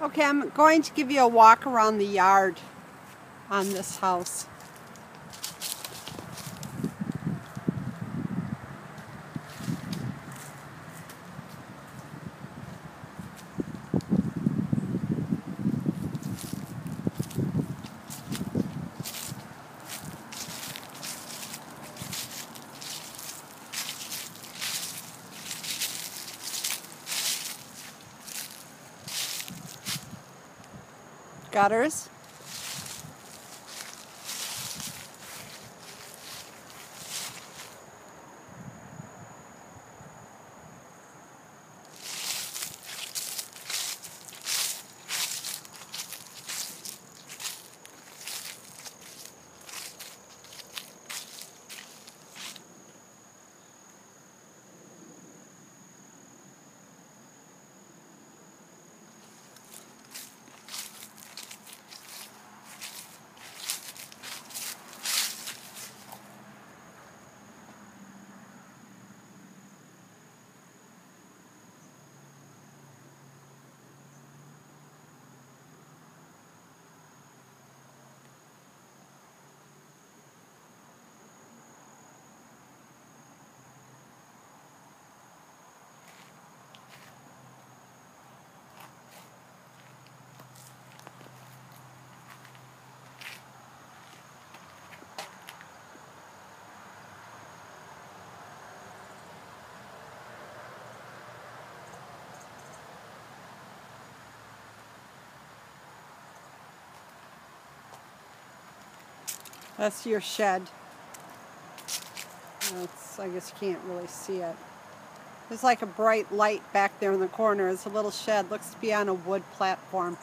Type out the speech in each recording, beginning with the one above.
Okay, I'm going to give you a walk around the yard on this house. Gutters. That's your shed. That's, I guess you can't really see it. There's like a bright light back there in the corner. It's a little shed. Looks to be on a wood platform.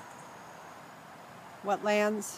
Wetlands.